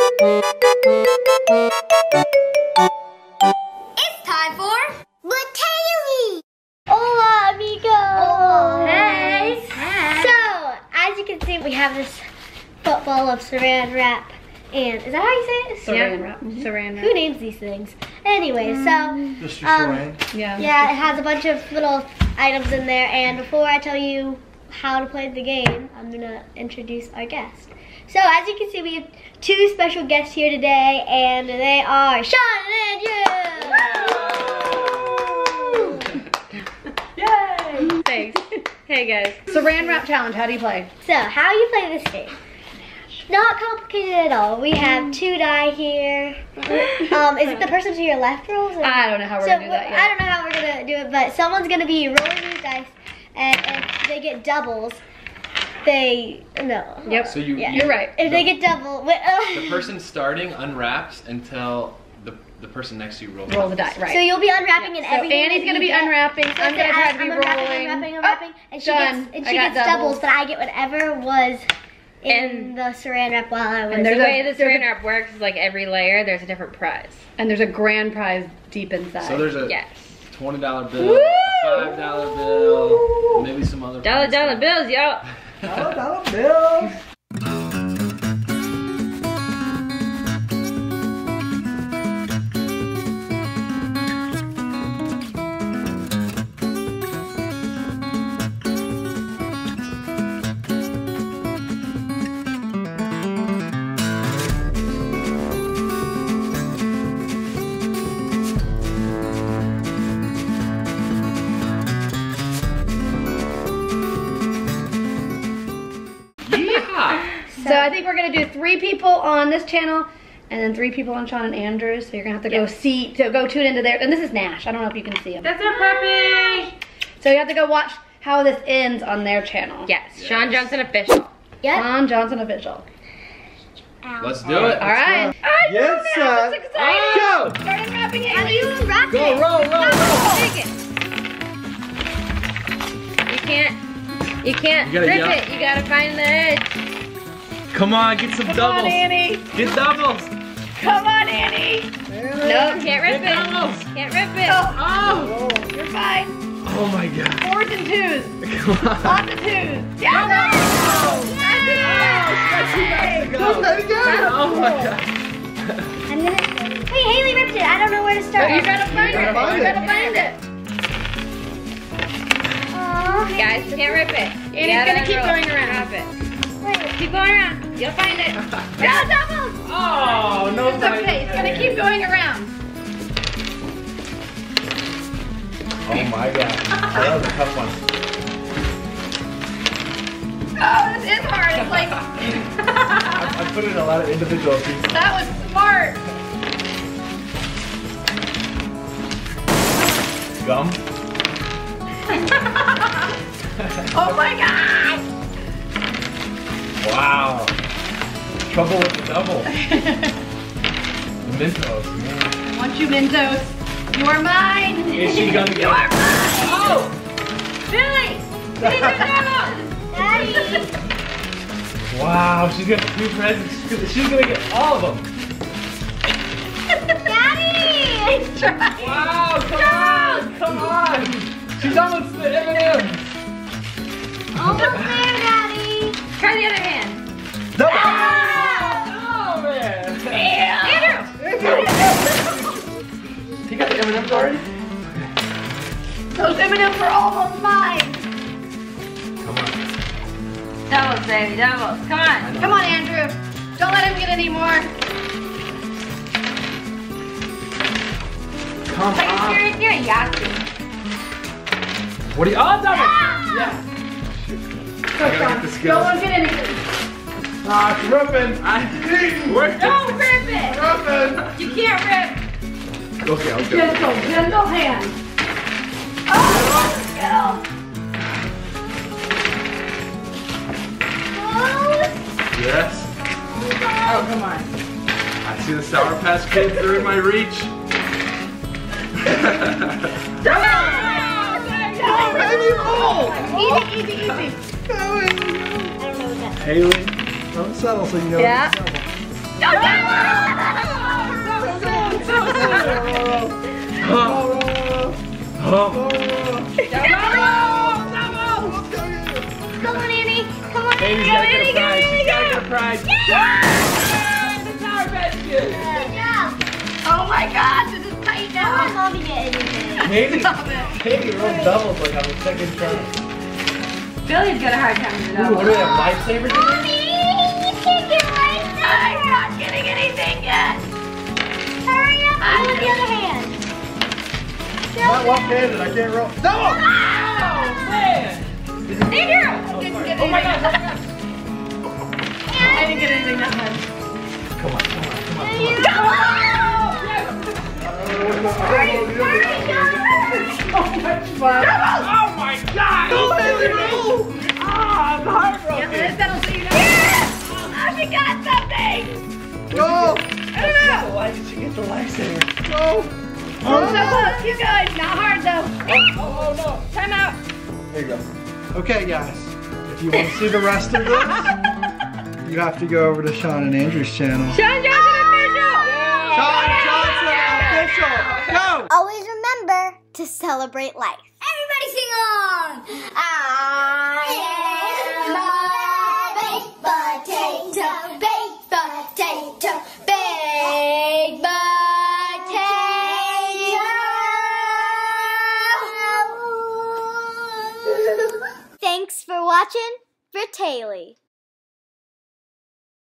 It's time for Mateo. Hola, amigo. Hey. So, as you can see, we have this football of saran wrap. And is that how you say it? Saran wrap. Saran wrap. Who names these things? Anyway, so Just Um, Sherang. Yeah. yeah, it has a bunch of little items in there. And before I tell you how to play the game, I'm gonna introduce our guest. So as you can see, we have two special guests here today, and they are Shawn and Andrew. Yay! Thanks. hey guys. Saran wrap challenge. How do you play? So how you play this game? Not complicated at all. We have two die here. Um, is it the person to your left rolls? I don't know how we're so gonna do that yet. I don't know how we're gonna do it, but someone's gonna be rolling these dice, and if they get doubles, they no. Yep. So you, Yeah. you You're right. If they get double, wait, uh, the person starting unwraps until the the person next to you rolls. Roll the die. Right. So you'll be unwrapping and So everything. Annie's gonna be get- unwrapping. So I'm gonna try to be unwrapping, rolling. unwrapping, Oh, and she done. gets and she gets doubles, doubles. but I get whatever was in And- the saran wrap while I was. And The there's a- way the saran wrap works is like every layer, there's a different prize. And there's a grand prize deep inside. So there's a Yes. twenty dollar bill, a five dollar bill, maybe some other. Dollar dollar stuff. bills, yo. Dollar dollar bill. I gonna do three people on this channel, and then three people on Shawn and Andrews. So you're gonna have to go see, to go tune into there. And this is Nash. I don't know if you can see him. That's our puppy. So you have to go watch how this ends on their channel. Yes, Shawn Johnson official. Yep. Shawn Johnson official. Let's do it. All right. Yes, son. That's exciting. Go. Start unwrapping it. How do you unwrap Go it? roll, roll, roll. Take it. You can't. You can't You gotta rip yell. it. You gotta find the edge. Come on, get some Come doubles. on, Annie. Get doubles. Come on, Annie. No, can't rip Get it. doubles. Can't rip it. Oh. oh. You're fine. Oh my god. Fours and twos. Come on. Lots of twos. Yeah. Oh, go. Let it go. Oh my god. I'm gonna. Wait, Hayley ripped it. I don't know where to start. You gotta find gotta it. find You gotta find it. Aw. Guys, can't rip it. You Annie's gonna keep unroll. going around. Wrap it. Keep going around. You'll find it. Yeah, doubles. Oh no. It's okay. It's gonna keep going around. Oh my god. That was a tough one. Oh, this is hard. It's like I, I put in a lot of individual pieces. that was smart. Gum. Oh my god. Wow. Trouble with the double. the Mentos, man. Want you Mentos? You are mine. Is she gonna get You are mine. Oh. Billy. Billy, you're doubles. Daddy. Wow, she's got two presents. She's gonna, she's gonna get all of them. Daddy. Wow. Come on. Come on. She's almost the M&M's. Almost there, Daddy. Try the other hand. Double. Oh man. Yeah. Andrew. He got the M&M's already. Those M&Ms were almost mine. Come on. Doubles, baby, doubles. Come on. Come on, Andrew. Don't let him get any more. Come on. you're, you're a Yahtzee. What are you? Oh, double. Ah! Yeah. I gotta get the Don't him get anything. Ah, it's ripping. I. Don't rip it. Ripping. You can't rip. Okay, I'll go. Gentle, gentle hand. Oh. Yes. Oh, come on. I see the Sour Patch. They're in my reach. Easy, easy, easy. Hayley, don't settle so you know. Yeah. Don't Come on, Annie. Come on, Annie. Go, Annie, go, Annie, go. Prize. Yeah! yeah! The power basket. Yeah. Oh my gosh, it is tight now. I'm not gonna get anything. Maybe. Maybe we'll double like on the second try. Billy's got a hard time with it. Ooh, what do we have? Lifesavers in? Mommy, you can't get right I'm oh, not getting anything yet. Hurry up. I with the other hand. Not left-handed. I can't roll. No! Oh, man. Andrew! Oh my gosh, oh my gosh. I didn't get anything that much. Come on, come on, come on. Oh my god! Oh got something! Go! I don't know. Why did you get the lifesaver? Go! So close, oh, you guys. Not hard though. Oh, oh, oh no. Time out. There you go. Okay, guys. If you want to see the rest of this, you have to go over to Shawn and Andrew's channel. Shawn Johnson official. Shawn Johnson official. Go! Always remember to celebrate life. Everybody sing along. I am a baked watching Bratayley.